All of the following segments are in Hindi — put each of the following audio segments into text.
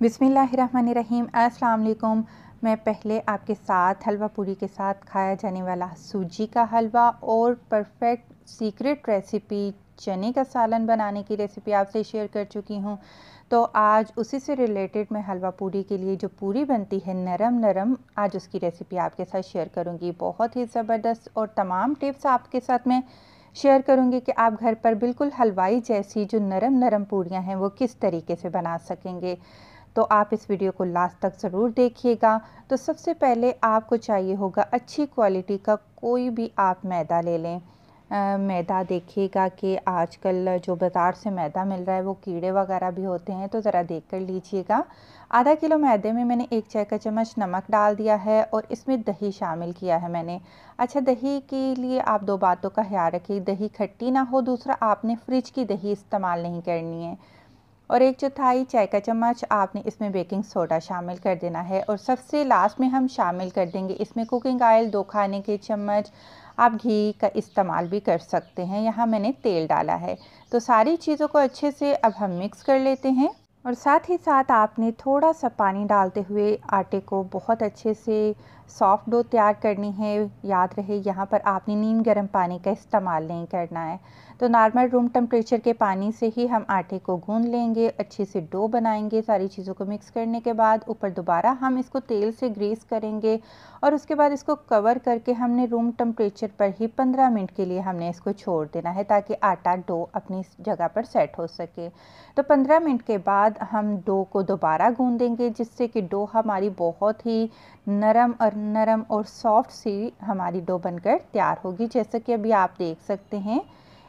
बिसमीम वालेकुम मैं पहले आपके साथ हलवा पूरी के साथ खाया जाने वाला सूजी का हलवा और परफेक्ट सीक्रेट रेसिपी चने का सालन बनाने की रेसिपी आपसे शेयर कर चुकी हूँ। तो आज उसी से रिलेटेड मैं हलवा पूरी के लिए जो पूरी बनती है नरम नरम, आज उसकी रेसिपी आपके साथ शेयर करूँगी। बहुत ही ज़बरदस्त और तमाम टिप्स आपके साथ मैं शेयर करूँगी कि आप घर पर बिल्कुल हलवाई जैसी जो नरम नरम पूरियाँ हैं, वो किस तरीके से बना सकेंगे। तो आप इस वीडियो को लास्ट तक ज़रूर देखिएगा। तो सबसे पहले आपको चाहिए होगा अच्छी क्वालिटी का कोई भी आप मैदा ले लें। आ, मैदा देखिएगा कि आजकल जो बाज़ार से मैदा मिल रहा है वो कीड़े वगैरह भी होते हैं तो ज़रा देख कर लीजिएगा। आधा किलो मैदे में मैंने एक चाय का चम्मच नमक डाल दिया है और इसमें दही शामिल किया है मैंने। अच्छा दही के लिए आप दो बातों का ख्याल रखिए। दही खट्टी ना हो दूसरा आपने फ्रिज की दही इस्तेमाल नहीं करनी है। और एक चौथाई चाय का चम्मच आपने इसमें बेकिंग सोडा शामिल कर देना है और सबसे लास्ट में हम शामिल कर देंगे इसमें कुकिंग ऑयल दो खाने के चम्मच, आप घी का इस्तेमाल भी कर सकते हैं। यहाँ मैंने तेल डाला है। तो सारी चीज़ों को अच्छे से अब हम मिक्स कर लेते हैं। और साथ ही साथ आपने थोड़ा सा पानी डालते हुए आटे को बहुत अच्छे से सॉफ्ट डो तैयार करनी है। याद रहे, यहाँ पर आपने नीम गर्म पानी का इस्तेमाल नहीं करना है। तो नॉर्मल रूम टेम्परेचर के पानी से ही हम आटे को गूंद लेंगे, अच्छे से डो बनाएँगे, सारी चीज़ों को मिक्स करने के बाद ऊपर दोबारा हम इसको तेल से ग्रीस करेंगे और उसके बाद इसको कवर करके हमने रूम टेम्परेचर पर ही 15 मिनट के लिए हमने इसको छोड़ देना है ताकि आटा डो अपनी जगह पर सेट हो सके। तो 15 मिनट के बाद हम डो को दोबारा गूंदेंगे, जिससे कि डो हमारी बहुत ही नरम और नरम और सॉफ्ट सी हमारी डो बनकर तैयार होगी। जैसा कि अभी आप देख सकते हैं,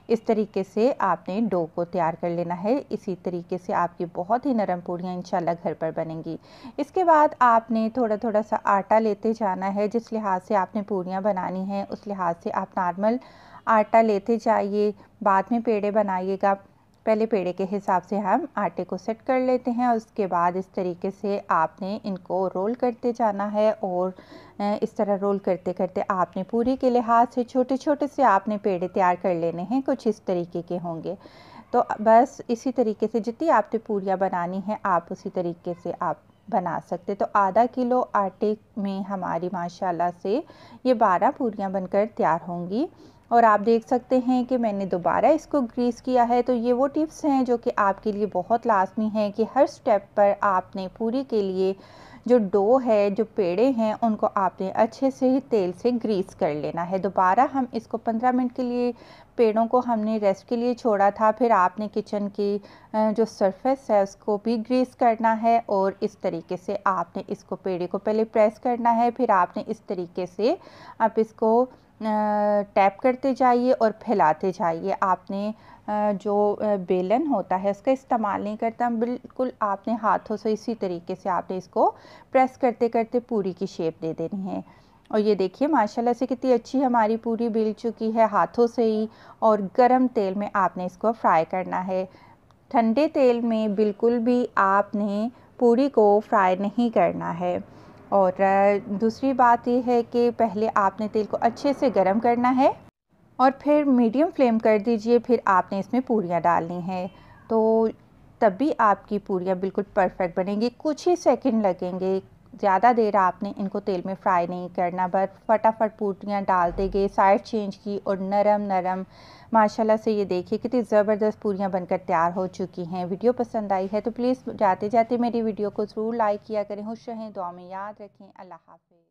इस तरीके से आपने डो को तैयार कर लेना है। इसी तरीके से आपकी बहुत ही नरम पूड़ियाँ इंशाल्लाह घर पर बनेंगी। इसके बाद आपने थोड़ा थोड़ा सा आटा लेते जाना है, जिस लिहाज से आपने पूड़ियाँ बनानी हैं, उस लिहाज से आप नॉर्मल आटा लेते जाइए, बाद में पेड़े बनाइएगा। पहले पेड़े के हिसाब से हम आटे को सेट कर लेते हैं और उसके बाद इस तरीके से आपने इनको रोल करते जाना है और इस तरह रोल करते करते आपने पूरी के लिहाज से छोटे छोटे से आपने पेड़े तैयार कर लेने हैं, कुछ इस तरीके के होंगे। तो बस इसी तरीके से जितनी आपने पूरियाँ बनानी है, आप उसी तरीके से आप बना सकते। तो आधा किलो आटे में हमारी माशाल्लाह से ये बारह पूरियाँ बनकर तैयार होंगी। और आप देख सकते हैं कि मैंने दोबारा इसको ग्रीस किया है। तो ये वो टिप्स हैं जो कि आपके लिए बहुत लाजमी हैं कि हर स्टेप पर आपने पूरी के लिए जो डो है, जो पेड़े हैं, उनको आपने अच्छे से ही तेल से ग्रीस कर लेना है। दोबारा हम इसको 15 मिनट के लिए पेड़ों को हमने रेस्ट के लिए छोड़ा था। फिर आपने किचन की जो सरफेस है, उसको भी ग्रीस करना है और इस तरीके से आपने इसको पेड़े को पहले प्रेस करना है। फिर आपने इस तरीके से आप इसको टैप करते जाइए और फैलाते जाइए। आपने जो बेलन होता है उसका इस्तेमाल नहीं करता। बिल्कुल आपने हाथों से इसी तरीके से आपने इसको प्रेस करते करते पूरी की शेप दे देनी है। और ये देखिए, माशाल्लाह से कितनी अच्छी हमारी पूरी बिल चुकी है हाथों से ही और गरम तेल में आपने इसको फ्राई करना है। ठंडे तेल में बिल्कुल भी आपने पूरी को फ्राई नहीं करना है। और दूसरी बात यह है कि पहले आपने तेल को अच्छे से गर्म करना है और फिर मीडियम फ्लेम कर दीजिए, फिर आपने इसमें पूरियाँ डालनी हैं। तो तब भी आपकी पूरियाँ बिल्कुल परफेक्ट बनेंगी, कुछ ही सेकंड लगेंगे। ज़्यादा देर आपने इनको तेल में फ्राई नहीं करना, बस फटाफट पूटियाँ डालते गए, साइड चेंज की और नरम नरम, माशाल्लाह से ये देखिए कितनी ज़बरदस्त पूरियाँ बनकर तैयार हो चुकी हैं। वीडियो पसंद आई है तो प्लीज़ जाते जाते मेरी वीडियो को ज़रूर लाइक किया करें। खुश रहें, दुआ में याद रखें। अल्लाह हाफिज़।